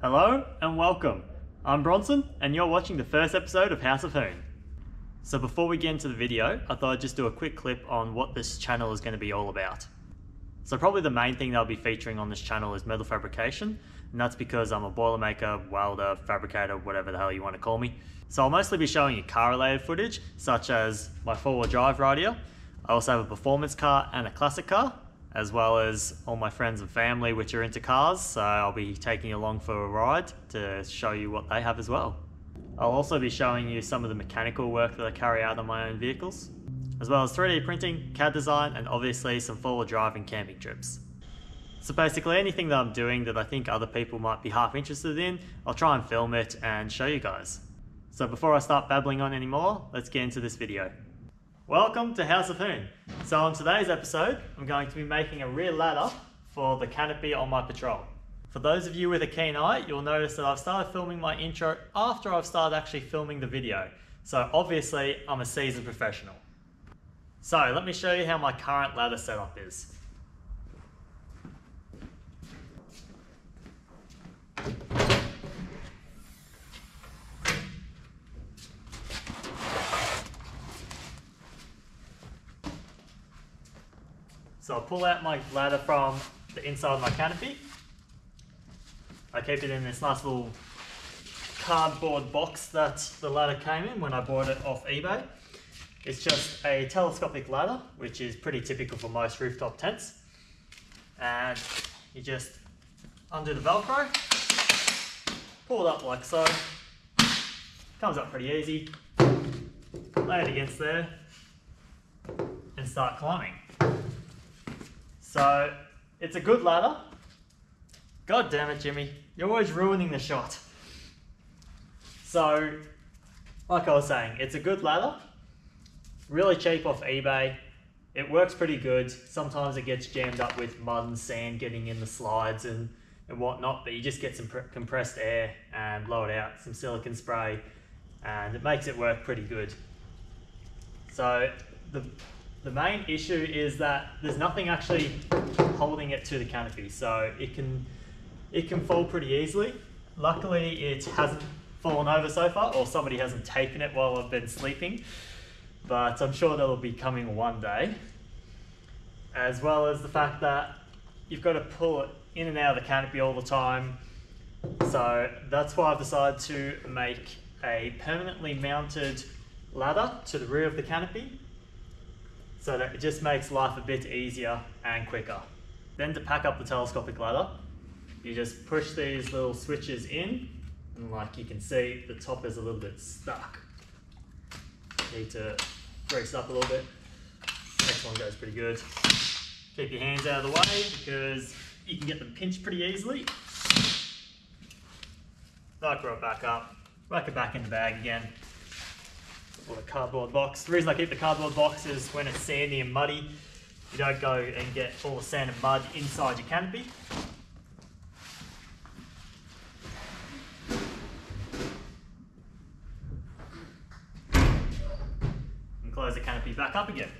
Hello and welcome. I'm Bronson and you're watching the first episode of House of Hoon. So before we get into the video, I thought I'd just do a quick clip on what this channel is going to be all about. So probably the main thing that I'll be featuring on this channel is metal fabrication, and that's because I'm a boilermaker, welder, fabricator, whatever the hell you want to call me. So I'll mostly be showing you car related footage, such as my four wheel drive radio. I also have a performance car and a classic car, as well as all my friends and family which are into cars, so I'll be taking you along for a ride to show you what they have as well. I'll also be showing you some of the mechanical work that I carry out on my own vehicles, as well as 3D printing, CAD design, and obviously some four-wheel drive and camping trips. So basically anything that I'm doing that I think other people might be half interested in, I'll try and film it and show you guys. So before I start babbling on anymore, let's get into this video. Welcome to House of Hoon. So on today's episode, I'm going to be making a rear ladder for the canopy on my patrol. For those of you with a keen eye, you'll notice that I've started filming my intro after I've started actually filming the video. So obviously, I'm a seasoned professional. So let me show you how my current ladder setup is. So I'll pull out my ladder from the inside of my canopy. I keep it in this nice little cardboard box that the ladder came in when I bought it off eBay. It's just a telescopic ladder, which is pretty typical for most rooftop tents. And you just undo the Velcro, pull it up like so, comes up pretty easy, lay it against there, and start climbing. So it's a good ladder. God damn it, Jimmy. You're always ruining the shot. So, like I was saying, it's a good ladder. Really cheap off eBay. It works pretty good. Sometimes it gets jammed up with mud and sand getting in the slides and, and whatnot, but you just get some compressed air and blow it out, some silicone spray, and it makes it work pretty good. So the the main issue is that there's nothing actually holding it to the canopy, so it can it can fall pretty easily. Luckily, it hasn't fallen over so far, or somebody hasn't taken it while I've been sleeping, but I'm sure that'll be coming one day. As well as the fact that you've got to pull it in and out of the canopy all the time. So that's why I've decided to make a permanently mounted ladder to the rear of the canopy so that it just makes life a bit easier and quicker. Then to pack up the telescopic ladder, you just push these little switches in and like you can see the top is a little bit stuck. Need to grease up a little bit. Next one goes pretty good. Keep your hands out of the way because you can get them pinched pretty easily. Velcro it back up, whack it back in the bag again or the cardboard box. The reason I keep the cardboard box is when it's sandy and muddy, you don't go and get all the sand and mud inside your canopy. And close the canopy back up again.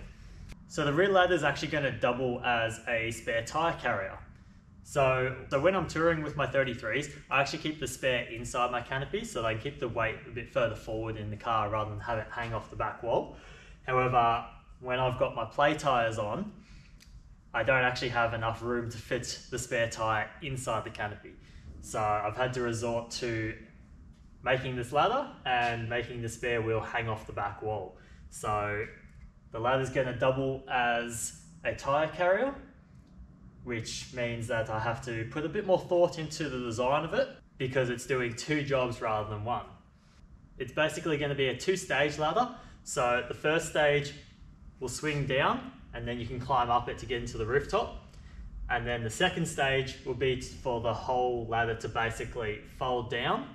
So the rear ladder is actually going to double as a spare tyre carrier. So, so when I'm touring with my 33s, I actually keep the spare inside my canopy so I can keep the weight a bit further forward in the car rather than have it hang off the back wall. However, when I've got my play tyres on, I don't actually have enough room to fit the spare tyre inside the canopy. So I've had to resort to making this ladder and making the spare wheel hang off the back wall. So the ladder's to double as a tyre carrier which means that I have to put a bit more thought into the design of it because it's doing two jobs rather than one. It's basically going to be a two-stage ladder. So the first stage will swing down and then you can climb up it to get into the rooftop. And then the second stage will be for the whole ladder to basically fold down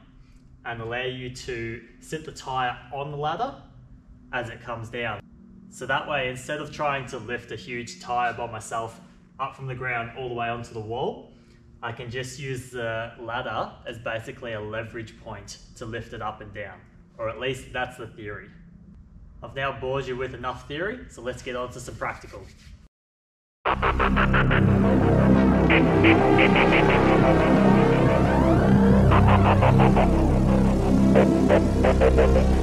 and allow you to sit the tire on the ladder as it comes down. So that way, instead of trying to lift a huge tire by myself up from the ground all the way onto the wall, I can just use the ladder as basically a leverage point to lift it up and down, or at least that's the theory. I've now bored you with enough theory, so let's get on to some practical.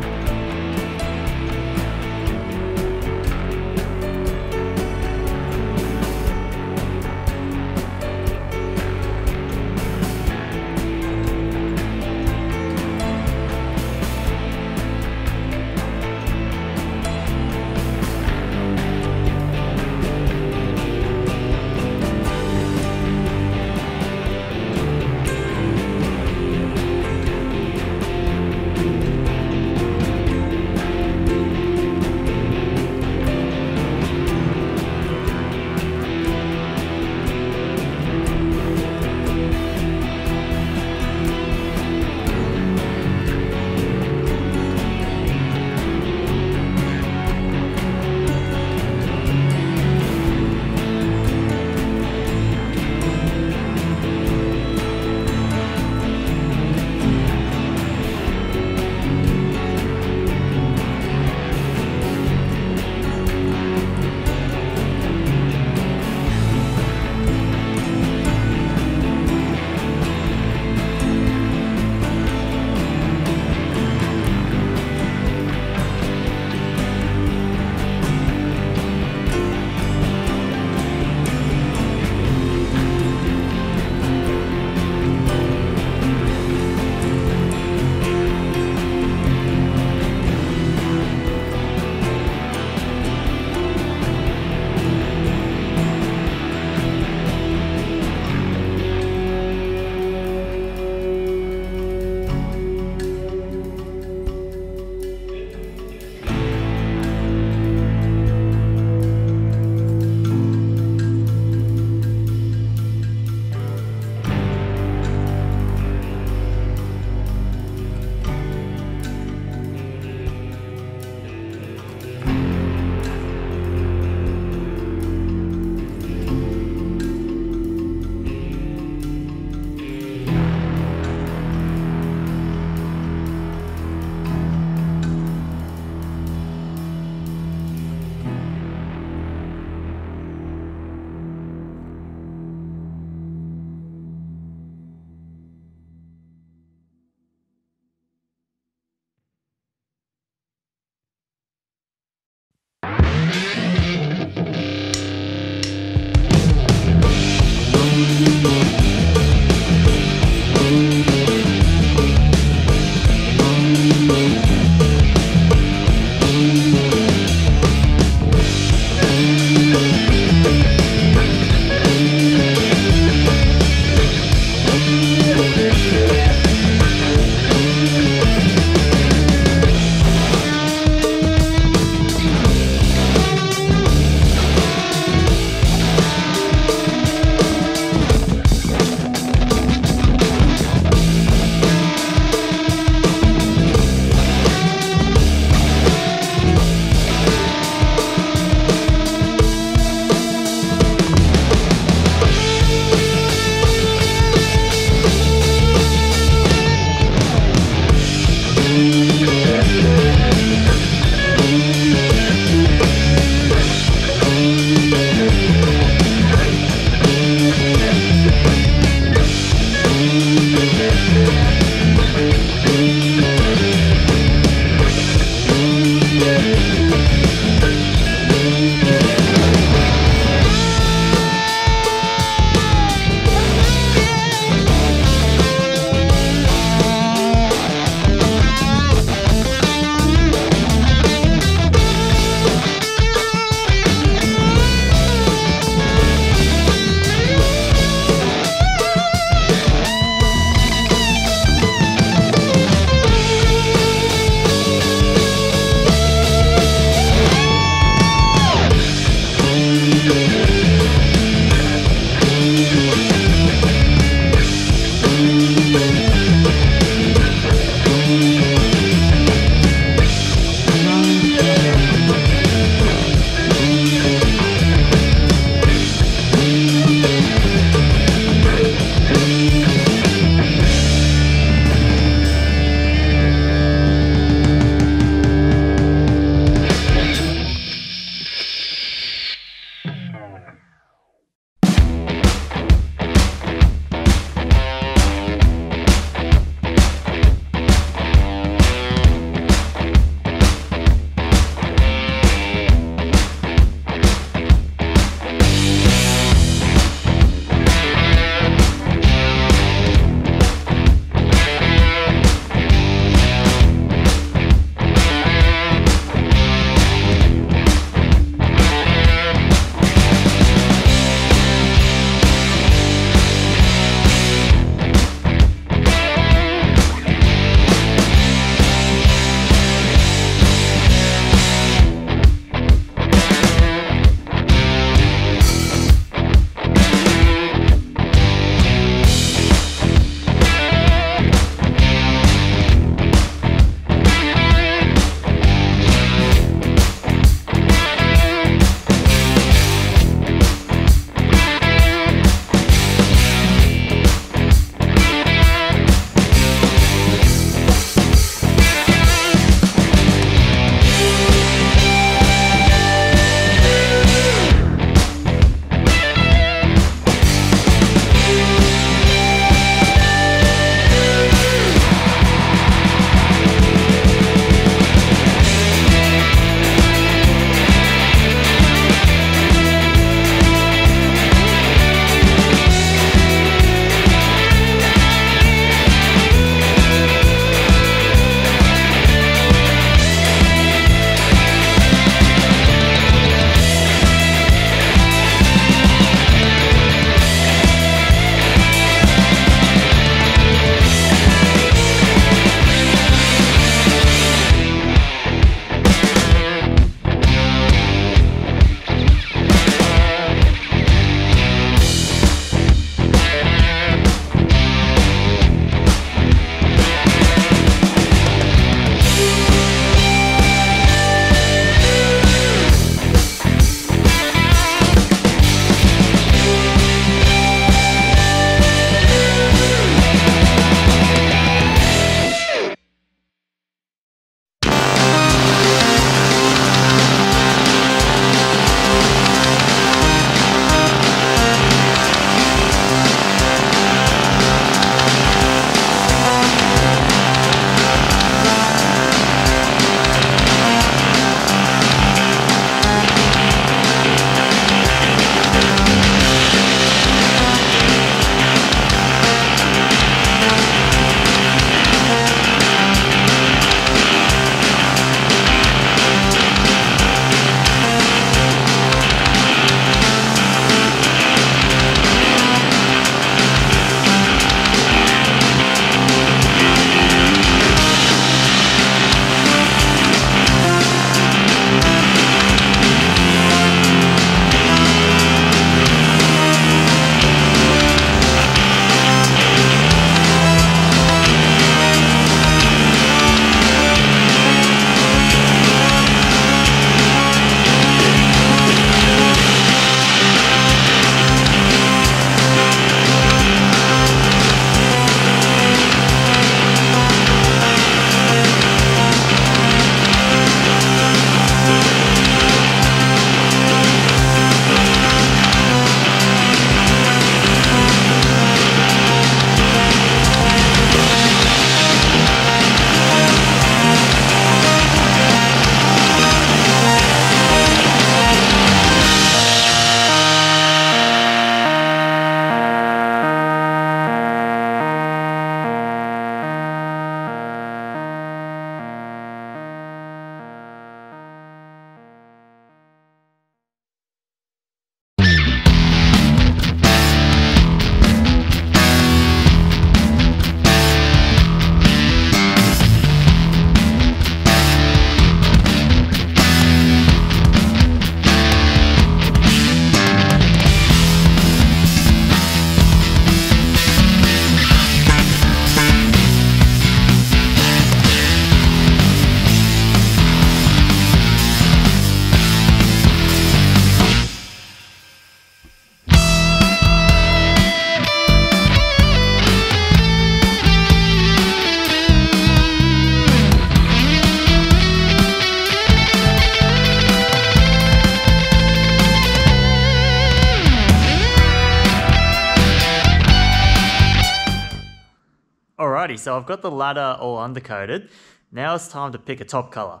so I've got the ladder all undercoated. Now it's time to pick a top color.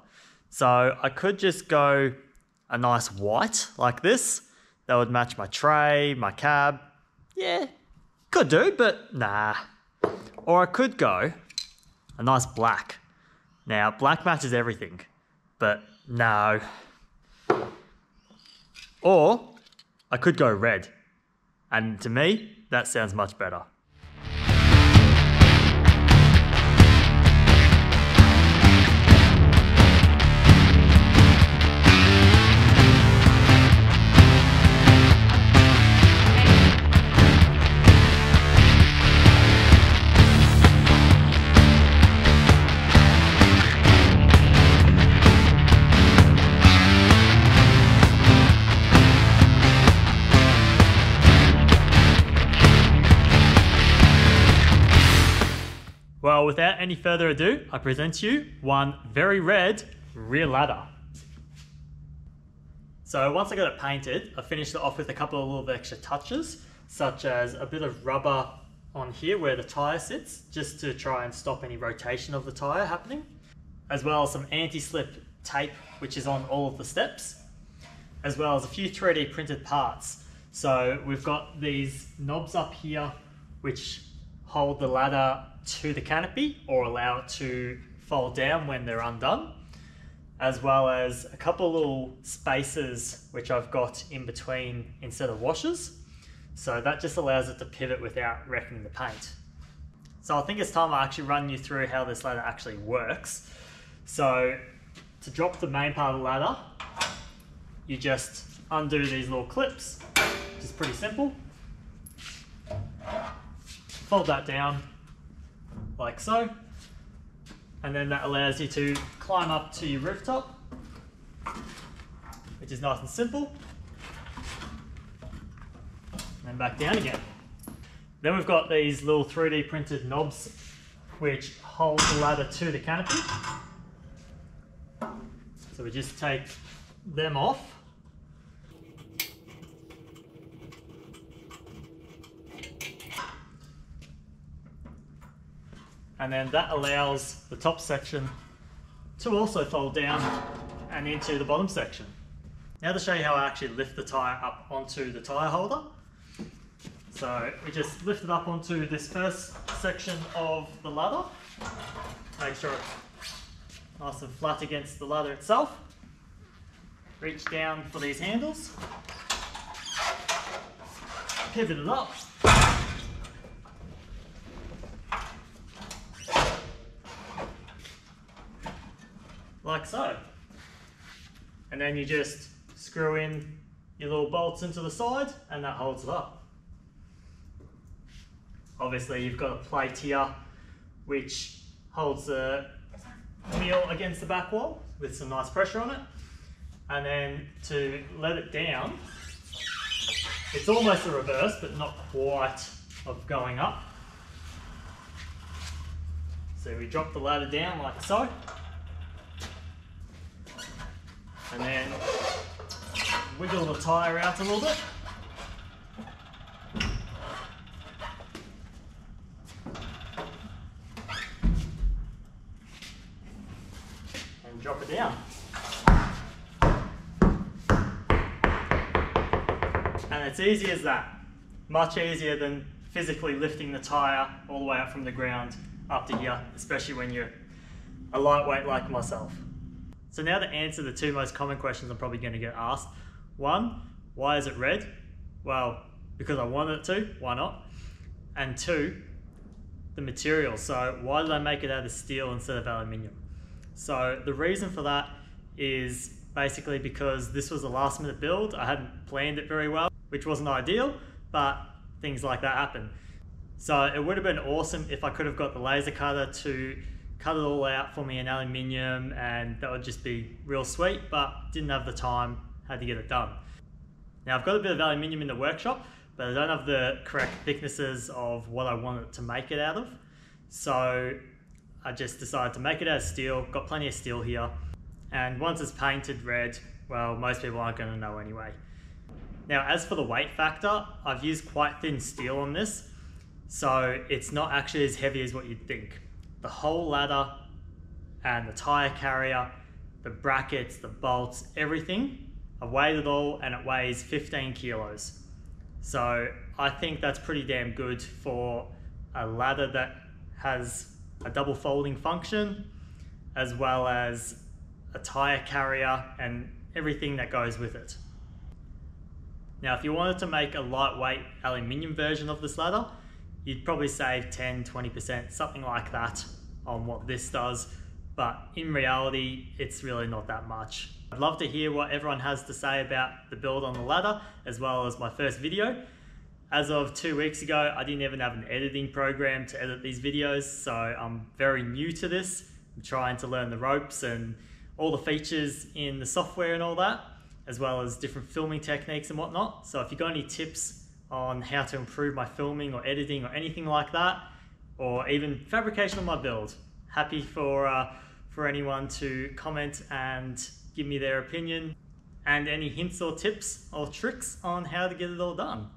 So I could just go a nice white like this. That would match my tray, my cab. Yeah, could do, but nah. Or I could go a nice black. Now, black matches everything, but no. Or I could go red. And to me, that sounds much better. Without any further ado, I present to you one very red rear ladder. So once I got it painted, I finished it off with a couple of little extra touches, such as a bit of rubber on here where the tyre sits, just to try and stop any rotation of the tyre happening, as well as some anti-slip tape, which is on all of the steps, as well as a few 3D printed parts. So we've got these knobs up here, which hold the ladder to the canopy or allow it to fold down when they're undone, as well as a couple little spaces which I've got in between instead of washers. So that just allows it to pivot without wrecking the paint. So I think it's time I actually run you through how this ladder actually works. So to drop the main part of the ladder, you just undo these little clips, which is pretty simple. Fold that down, like so. And then that allows you to climb up to your rooftop, which is nice and simple. And then back down again. Then we've got these little 3D printed knobs which hold the ladder to the canopy. So we just take them off and then that allows the top section to also fold down and into the bottom section. Now to show you how I actually lift the tyre up onto the tyre holder. So we just lift it up onto this first section of the ladder. Make sure it's nice and flat against the ladder itself. Reach down for these handles. Pivot it up like so. And then you just screw in your little bolts into the side and that holds it up. Obviously you've got a plate here which holds the wheel against the back wall with some nice pressure on it. And then to let it down, it's almost a reverse but not quite of going up. So we drop the ladder down like so. And then wiggle the tyre out a little bit. And drop it down. And it's easy as that. Much easier than physically lifting the tyre all the way up from the ground up to here, especially when you're a lightweight like myself. So now to answer the two most common questions I'm probably going to get asked. One, why is it red? Well, because I wanted it to, why not? And two, the material. So why did I make it out of steel instead of aluminium? So the reason for that is basically because this was a last minute build. I hadn't planned it very well, which wasn't ideal, but things like that happen. So it would have been awesome if I could have got the laser cutter to cut it all out for me in aluminium and that would just be real sweet, but didn't have the time, had to get it done. Now I've got a bit of aluminium in the workshop, but I don't have the correct thicknesses of what I wanted to make it out of. So I just decided to make it out of steel, got plenty of steel here. And once it's painted red, well, most people aren't gonna know anyway. Now, as for the weight factor, I've used quite thin steel on this So it's not actually as heavy as what you'd think. The whole ladder and the tire carrier, the brackets, the bolts, everything, I weighed it all and it weighs 15 kilos. So I think that's pretty damn good for a ladder that has a double folding function as well as a tire carrier and everything that goes with it. Now if you wanted to make a lightweight aluminium version of this ladder, you'd probably save 10, 20%, something like that on what this does. But in reality, it's really not that much. I'd love to hear what everyone has to say about the build on the ladder, as well as my first video. As of two weeks ago, I didn't even have an editing program to edit these videos, so I'm very new to this. I'm trying to learn the ropes and all the features in the software and all that, as well as different filming techniques and whatnot. So if you've got any tips on how to improve my filming or editing or anything like that, or even fabrication of my build. Happy for, uh, for anyone to comment and give me their opinion and any hints or tips or tricks on how to get it all done.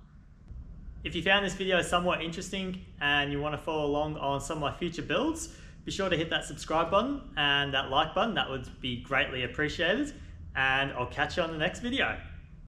If you found this video somewhat interesting and you want to follow along on some of my future builds, be sure to hit that subscribe button and that like button. That would be greatly appreciated. And I'll catch you on the next video.